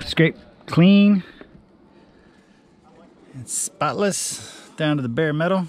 Scrape clean. It's spotless down to the bare metal.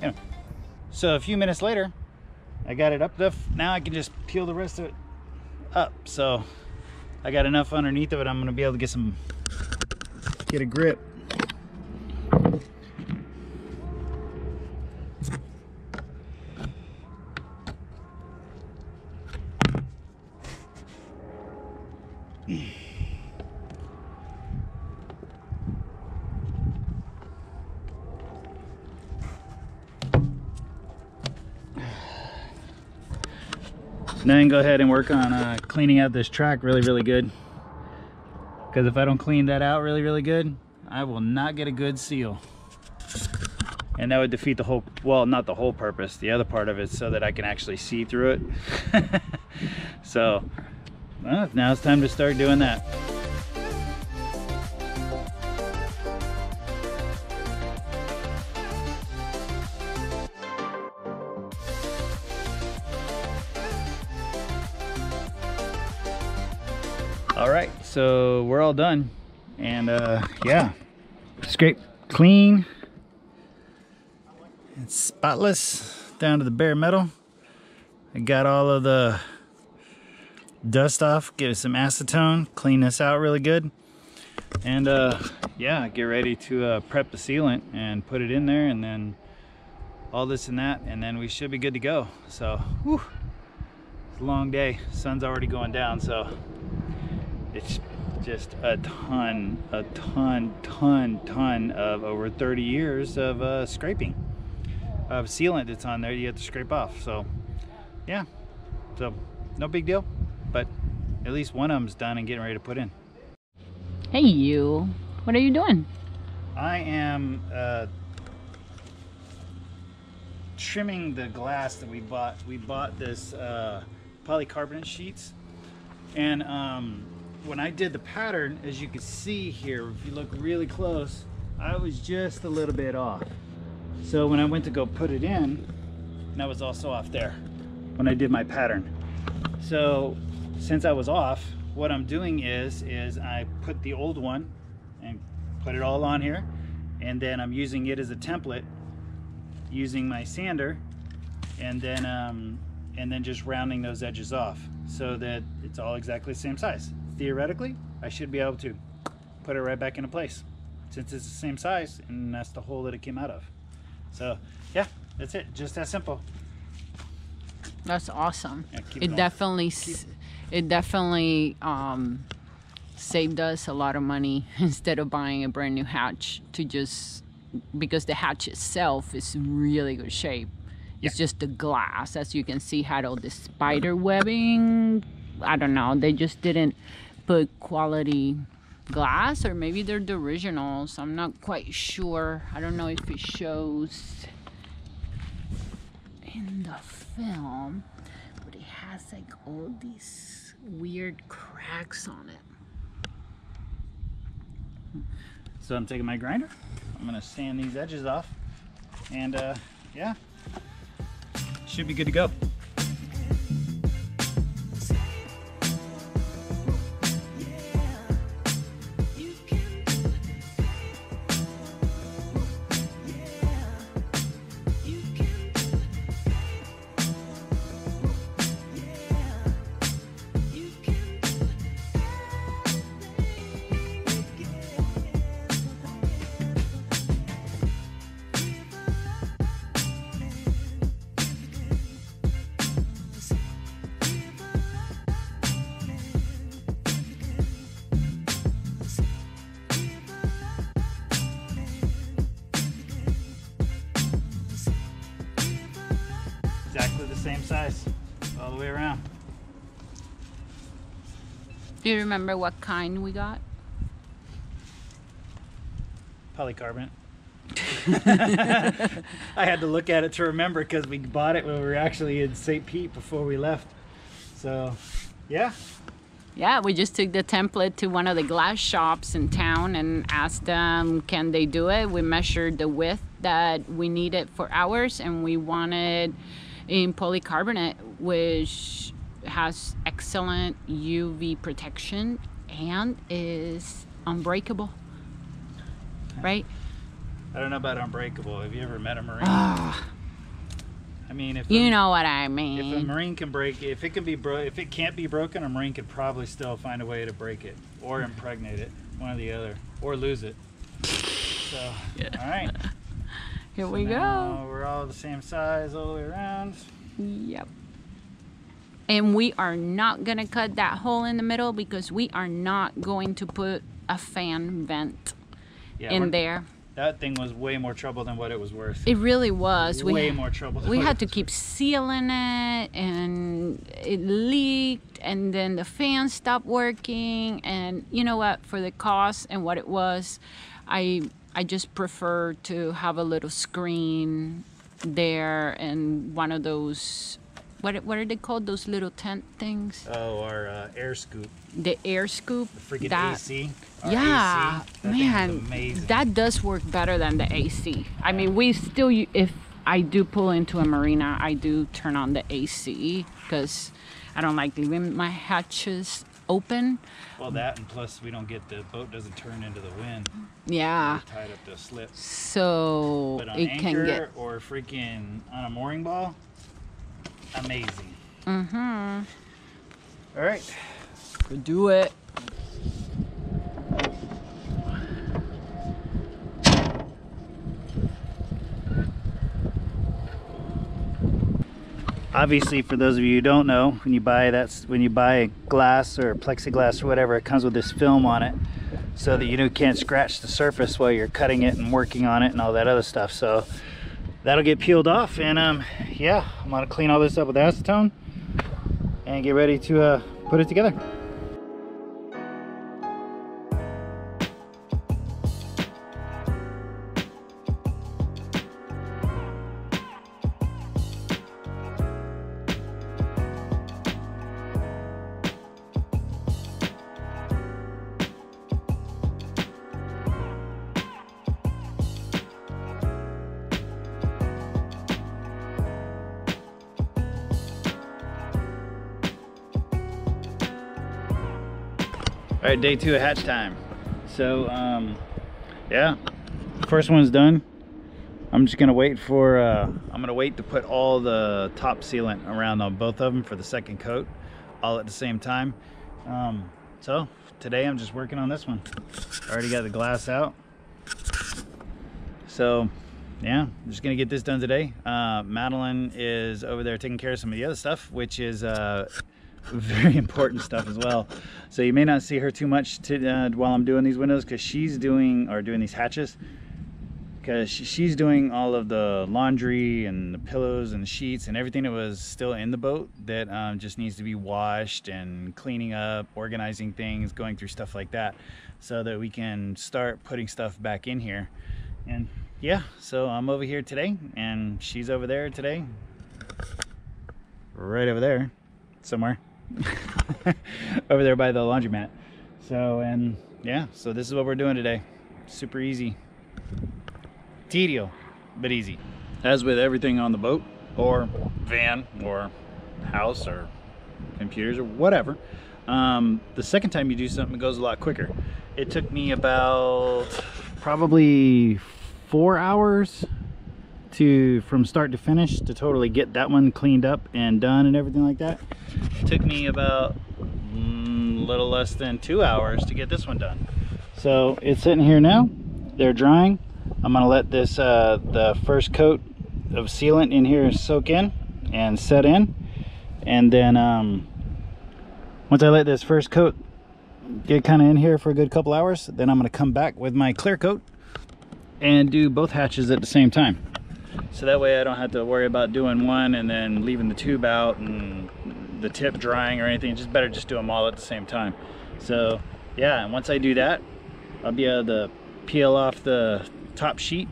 Yeah. So a few minutes later, I got it up enough. Now I can just peel the rest of it up. So I got enough underneath of it. I'm gonna be able to get some, get a grip. Then go ahead and work on uh, cleaning out this track really, really good. Because if I don't clean that out really, really good, I will not get a good seal. And that would defeat the whole, well, not the whole purpose, the other part of it so that I can actually see through it. so well, now it's time to start doing that. All right, so we're all done. And uh, yeah, scrape clean. It's spotless down to the bare metal. I got all of the dust off, give it some acetone, clean this out really good. And uh, yeah, get ready to uh, prep the sealant and put it in there and then all this and that and then we should be good to go. So, whew, it's a long day. Sun's already going down, so it's just a ton, a ton, ton, ton of over 30 years of uh, scraping of sealant that's on there you have to scrape off. So yeah, so no big deal, but at least one of them's done and getting ready to put in. Hey you, what are you doing? I am uh, trimming the glass that we bought. We bought this uh, polycarbonate sheets and um, when I did the pattern, as you can see here, if you look really close, I was just a little bit off. So when I went to go put it in, and I was also off there when I did my pattern. So since I was off, what I'm doing is, is I put the old one and put it all on here, and then I'm using it as a template, using my sander, and then um, and then just rounding those edges off so that it's all exactly the same size theoretically, I should be able to put it right back into place since it's the same size and that's the hole that it came out of. So yeah, that's it. Just that simple. That's awesome. Yeah, keep it it definitely, it definitely um, saved us a lot of money instead of buying a brand new hatch to just because the hatch itself is in really good shape. It's just the glass, as you can see, had all this spider webbing. I don't know. They just didn't put quality glass, or maybe they're the originals. I'm not quite sure. I don't know if it shows in the film, but it has like all these weird cracks on it. So I'm taking my grinder. I'm gonna sand these edges off and uh, yeah, should be good to go. Same size all the way around. Do you remember what kind we got? Polycarbonate. I had to look at it to remember because we bought it when we were actually in St. Pete before we left. So, yeah. Yeah, we just took the template to one of the glass shops in town and asked them, can they do it? We measured the width that we needed for ours, and we wanted in polycarbonate, which has excellent UV protection and is unbreakable. Right? I don't know about unbreakable. Have you ever met a Marine? Ah, I mean, if you a, know what I mean. if a. Marine can break, if it can be bro, if it can't be broken, a Marine could probably still find a way to break it or impregnate it, one or the other, or lose it. So, all right. Here So we go. We're all the same size all the way around. Yep. And we are not gonna cut that hole in the middle because we are not going to put a fan vent Yeah, in there. That thing was way more trouble than what it was worth. It really was. way we, more trouble. Than we had to keep sealing it and it leaked and then the fan stopped working and you know what for the cost and what it was i i just prefer to have a little screen there and one of those what what are they called those little tent things. Oh, our uh, air scoop, the air scoop the freaking that AC. Our yeah, AC, that man, that does work better than the AC. I mean, we still, if I do pull into a marina, I do turn on the AC because I don't like leaving my hatches open. well, that and plus we don't get the boat doesn't turn into the wind. Yeah, We're tied up to a slip. so But on it anchor can get. or freaking on a mooring ball, amazing. Mm-hmm. All right. We do it. Obviously, for those of you who don't know, when you buy that's when you buy glass or plexiglass or whatever, it comes with this film on it, so that you can't scratch the surface while you're cutting it and working on it and all that other stuff. So that'll get peeled off, and um, yeah, I'm gonna clean all this up with acetone and get ready to uh, put it together. Day two of hatch time. So, um, yeah, first one's done. I'm just gonna wait for, uh, I'm gonna wait to put all the top sealant around on both of them for the second coat, all at the same time. Um, so today I'm just working on this one. Already got the glass out. So, yeah, I'm just gonna get this done today. Uh, Madeline is over there taking care of some of the other stuff, which is uh, very important stuff as well. So you may not see her too much to, uh, while I'm doing these windows because she's doing or doing these hatches because she's doing all of the laundry and the pillows and the sheets and everything that was still in the boat that um, just needs to be washed and cleaning up, organizing things, going through stuff like that so that we can start putting stuff back in here. And yeah, so I'm over here today and she's over there today. Right over there somewhere. over there by the laundromat. So, and yeah, so this is what we're doing today. Super easy. Tedious, but easy. As with everything on the boat, or van, or house, or computers, or whatever, um, the second time you do something, it goes a lot quicker. It took me about probably four hours to from start to finish to totally get that one cleaned up and done and everything like that. took me about a little less than two hours to get this one done. So it's sitting here now. They're drying. I'm gonna let this uh, the first coat of sealant in here soak in and set in, and then um, once I let this first coat get kind of in here for a good couple hours, then I'm gonna come back with my clear coat and do both hatches at the same time. So that way I don't have to worry about doing one and then leaving the tube out and the tip drying or anything. It's just better just do them all at the same time. So yeah, and once I do that, I'll be able to peel off the top sheet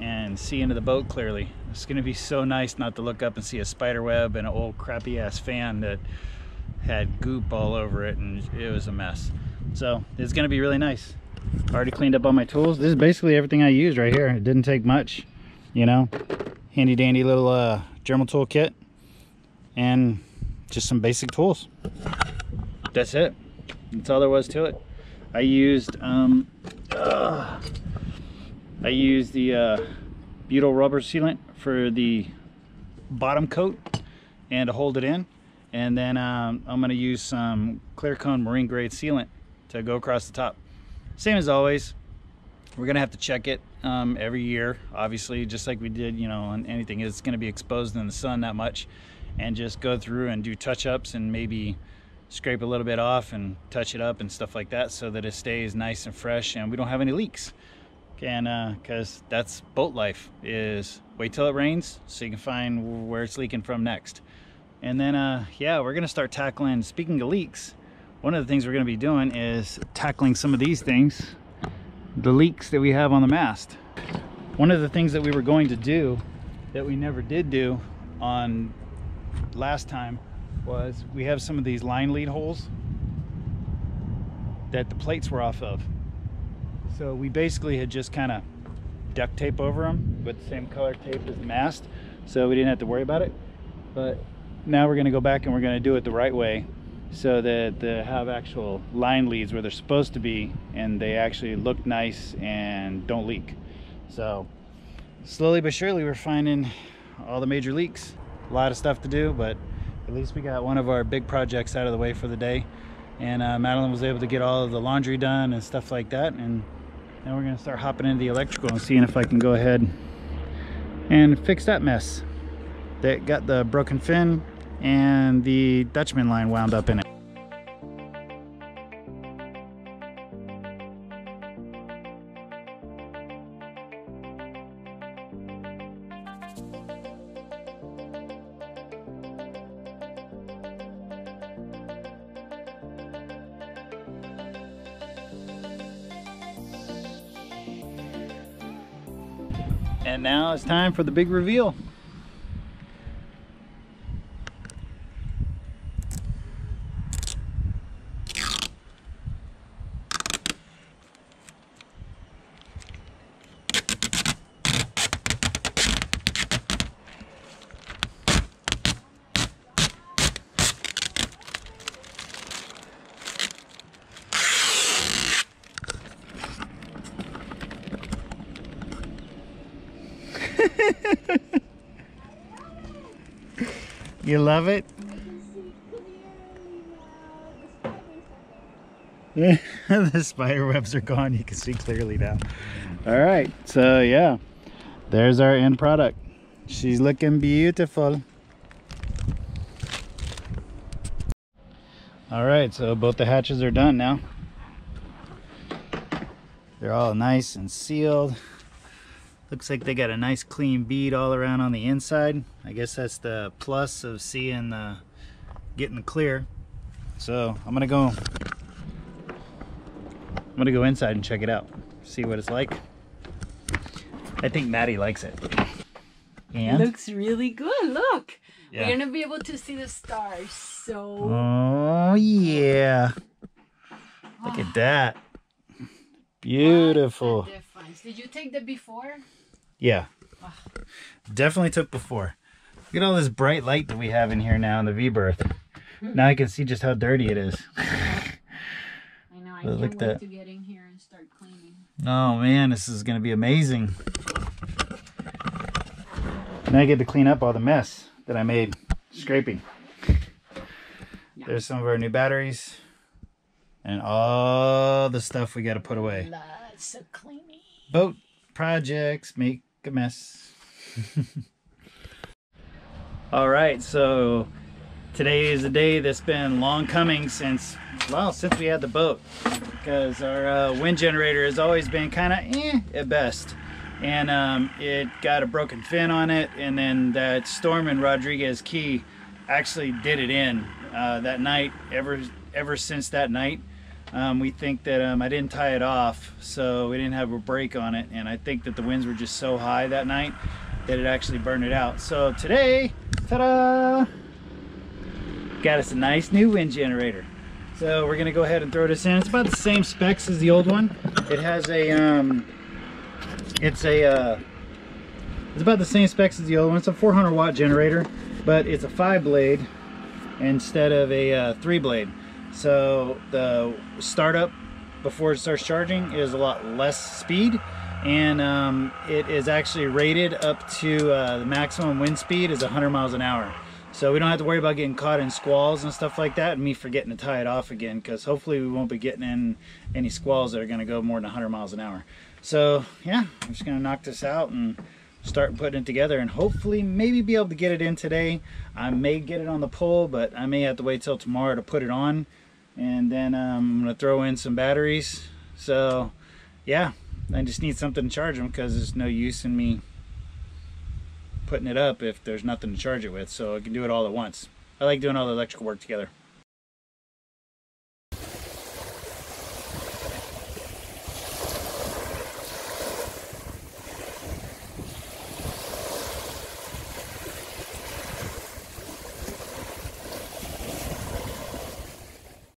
and see into the boat clearly. It's gonna be so nice not to look up and see a spider web and an old crappy ass fan that had goop all over it and it was a mess. So it's gonna be really nice. Already cleaned up all my tools. This is basically everything I used right here. It didn't take much, you know. Handy dandy little uh, Dremel tool kit and just some basic tools. That's it. That's all there was to it. I used um, uh, I used the uh, butyl rubber sealant for the bottom coat and to hold it in and then um, I'm gonna use some clear cone marine grade sealant to go across the top same as always we're gonna have to check it um, every year obviously just like we did you know on anything. It's gonna be exposed in the sun that much and just go through and do touch-ups and maybe scrape a little bit off and touch it up and stuff like that so that it stays nice and fresh and we don't have any leaks. And because uh, that's boat life is wait till it rains so you can find where it's leaking from next. And then uh, yeah we're gonna start tackling speaking of leaks one of the things we're gonna be doing is tackling some of these things the leaks that we have on the mast one of the things that we were going to do that we never did do on last time was we have some of these line lead holes that the plates were off of so we basically had just kind of duct tape over them with the same color tape as the mast. So we didn't have to worry about it. But now we're gonna go back and we're gonna do it the right way so that they have actual line leads where they're supposed to be and they actually look nice and don't leak. So slowly but surely we're finding all the major leaks. A lot of stuff to do, but at least we got one of our big projects out of the way for the day. And uh, Madeline was able to get all of the laundry done and stuff like that. And now we're gonna start hopping into the electrical and seeing if I can go ahead and fix that mess. That got the broken fin and the Dutchman line wound up in it. And now it's time for the big reveal. You love it? the spider webs are gone. You can see clearly now. All right, so yeah, there's our end product. She's looking beautiful. All right, so both the hatches are done now. They're all nice and sealed. Looks like they got a nice clean bead all around on the inside. I guess that's the plus of seeing the getting the clear. So I'm gonna go I'm gonna go inside and check it out. See what it's like. I think Maddie likes it. And looks really good. Look. Yeah. We're gonna be able to see the stars. So Oh yeah. Look at that. Beautiful. Did you take the before? Yeah. Definitely took before. Look at all this bright light that we have in here now in the V-berth. Now I can see just how dirty it is. I know, I can't wait that. to get in here and start cleaning. Oh man, this is going to be amazing. Now I get to clean up all the mess that I made scraping. Yeah. There's some of our new batteries and all the stuff we got to put away. Lots of cleaning. Boat projects make a mess. All right, so today is a day that's been long coming since, well, since we had the boat. Because our uh, wind generator has always been kind of eh at best. and um, it got a broken fin on it. And then that storm in Rodriguez Key actually did it in uh, that night. Ever ever since that night, um, we think that um, I didn't tie it off, so we didn't have a brake on it. And I think that the winds were just so high that night that it actually burned it out. So today, ta-da! Got us a nice new wind generator. So we're gonna go ahead and throw this in. It's about the same specs as the old one. It has a, um, it's a, uh, it's about the same specs as the old one. It's a 400 watt generator, but it's a five blade instead of a uh, three blade. So the startup before it starts charging is a lot less speed and um, it is actually rated up to uh, the maximum wind speed is 100 miles an hour. So we don't have to worry about getting caught in squalls and stuff like that and me forgetting to tie it off again because hopefully we won't be getting in any squalls that are going to go more than 100 miles an hour. So yeah, I'm just going to knock this out and start putting it together and hopefully maybe be able to get it in today. I may get it on the pole, but I may have to wait till tomorrow to put it on. And then um, I'm to throw in some batteries. So yeah, I just need something to charge them because there's no use in me putting it up if there's nothing to charge it with. So I can do it all at once. I like doing all the electrical work together.